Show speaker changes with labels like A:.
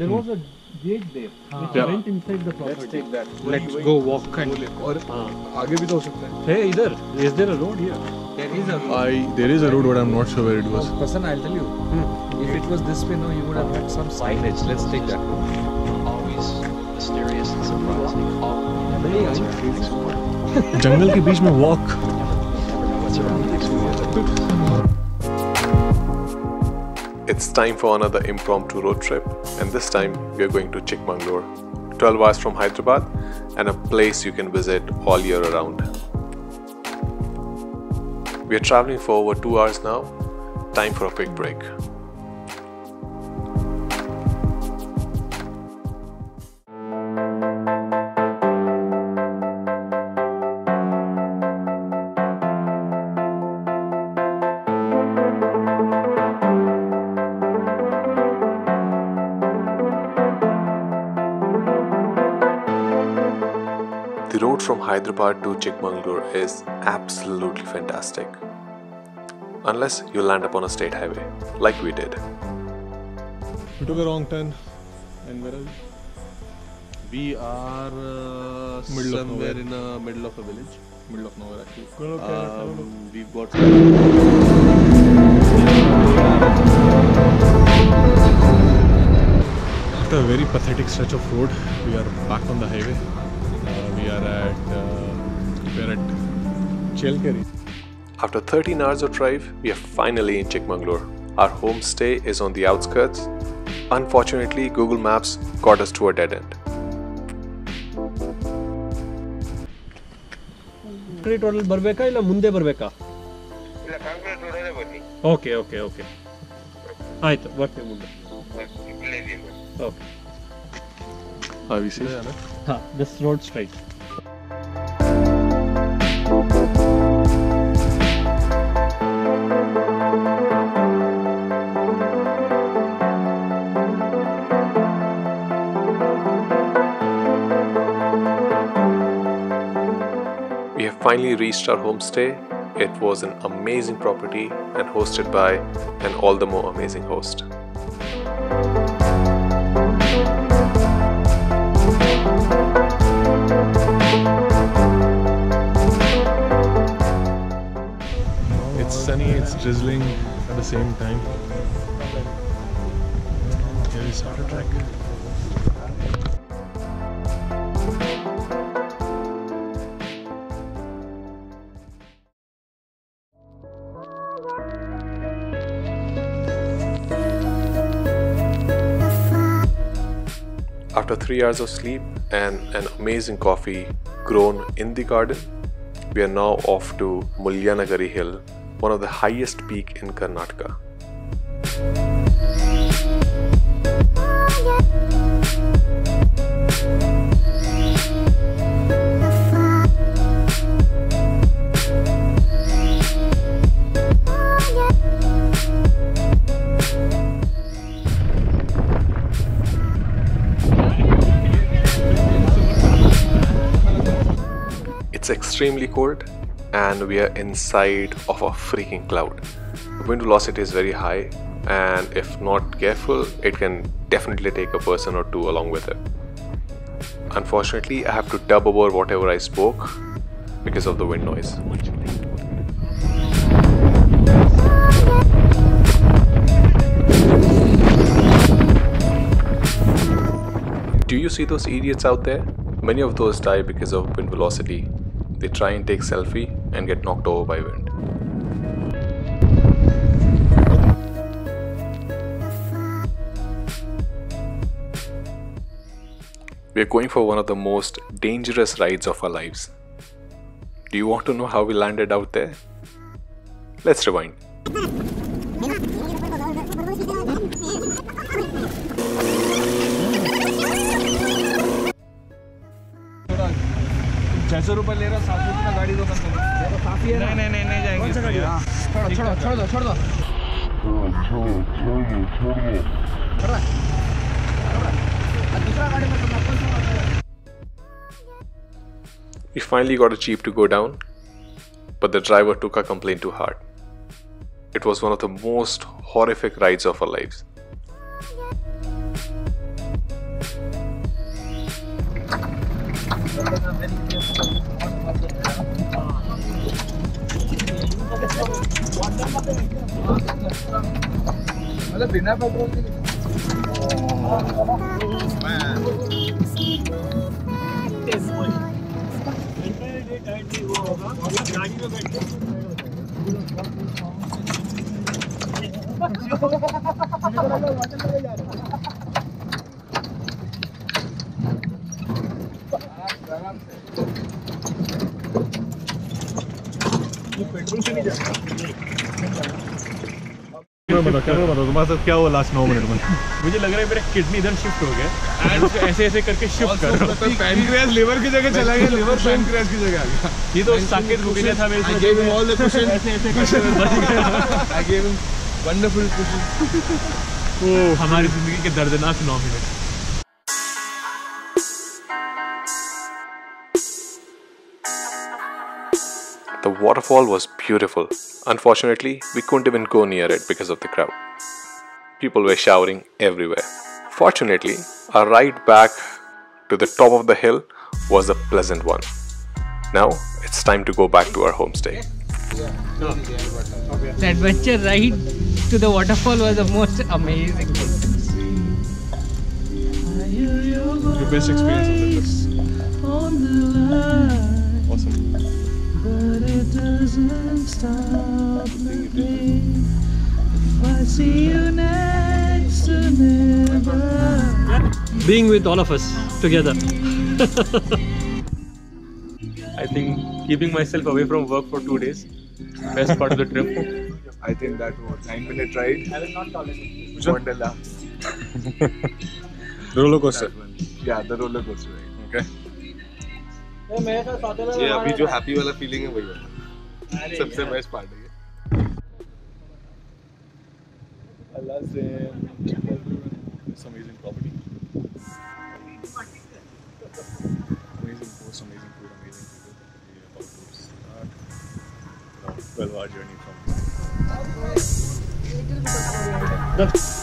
A: There was a gate there which
B: Yeah.
A: went inside the property.
C: Let's take that.
B: Let's go walk and
C: और आगे भी तो हो सकता है.
B: Hey, either is there a road here?
C: There is a road.
D: I there is a road, but I'm not sure where it was.
C: person. I'll tell you. Hmm. If it was this way, no, you would have had some signage. Let's take that.
E: always mysterious and surprising.
D: जंगल के बीच में walk.
F: It's time for another impromptu road trip, and this time we are going to Chikmagalur, 12 hours from Hyderabad, and a place you can visit all year around. We are traveling for over two hours now. Time for a quick break. The road from Hyderabad to Chikmagalur is absolutely fantastic. Unless you land up on a state highway, like we did.
D: We took a wrong turn, and where are we?
B: We are uh,
D: Middle
B: somewhere
D: nowhere.
B: in the middle of a village.
D: Middle of nowhere actually.
B: Um, we've got
D: After a very pathetic stretch of road, we are back on the highway Uh, we are at uh, we are at Chelkeri.
F: After 13 hours of drive, we are finally in Chikmagalur. Our homestay is on the outskirts. Unfortunately, Google Maps got us to a dead end.
A: Concrete ರೋಡಲ್ಲಿ ಬರಬೇಕಾ ಇಲ್ಲ ಮುಂದೆ ಬರಬೇಕಾ okay okay okay ಆಯ್ತು ಬರ್ತೀವಿ ಮುಂದೆ okay Huh, this road straight.
F: We have finally reached our homestay. It was an amazing property and hosted by an all the more amazing host.
D: It's drizzling at the same time. Here is auto track.
F: After three hours of sleep and an amazing coffee grown in the garden, we are now off to Mullayanagiri Hill, one of the highest peak in Karnataka. It's extremely cold and we are inside of a freaking cloud. Wind velocity is very high and if not careful, it can definitely take a person or two along with it. Unfortunately, I have to dub over whatever I spoke because of the wind noise. Do you see those idiots out there? Many of those die because of wind velocity. They try and take selfie and get knocked over by wind. We are going for one of the most dangerous rides of our lives. Do you want to know how we landed out there? Let's rewind.
C: छह सौ रुपये ले रहा सात सौ रुपये गाड़ी दो बंद काफी है नहीं नहीं नहीं नहीं जाएंगे छोड़ो छोड़ो छोड़ दो छोड़ दो दूसरा गाड़ी में तुम अपन छोड़ो
F: We finally got a jeep to go down, but the driver took our complaint to heart. It was one of the most horrific rides of our lives.
C: मतलब बिना पेट्रोल के
D: गाड़ी में बैठ पेट्रोल से नहीं जाता क्या हुआ लास्ट नौ मिनट में? मुझे लग रहा है मेरा किडनी इधर शिफ्ट हो गया। एंड ऐसे ऐसे करके शिफ्ट कर।
B: पैनक्रियास लिवर की जगह चला गया लिवर पैनक्रियास की जगह
D: ये तो साकेत रुपया था मेरे
B: I gave him all the cushion.
D: ऐसे ऐसे करके। मैं बच गया
B: I gave him wonderful cushion.
D: ओ हमारी ज़िंदगी के दर्दनाक नौ minute.
F: The waterfall was beautiful. Unfortunately, we couldn't even go near it because of the crowd. People were shouting everywhere. Fortunately, our ride back to the top of the hill was a pleasant one. Now it's time to go back to our homestay.
G: The adventure ride to the waterfall was the most amazing thing.
D: Your best experience Awesome.
A: Being with all of us together.
D: I think keeping myself away from work for two days, best part of the trip.
B: I think that was nine minute ride. Wonderla.
D: Roller coaster
B: That one. Yeah, the roller coaster ride.
D: Okay
B: ये अभी जो happy वाला feeling है वही वाला सबसे best part है ये
D: Allah This amazing property. Amazing post, amazing food, amazing people. We are about to start our 12 hour journey from
A: That's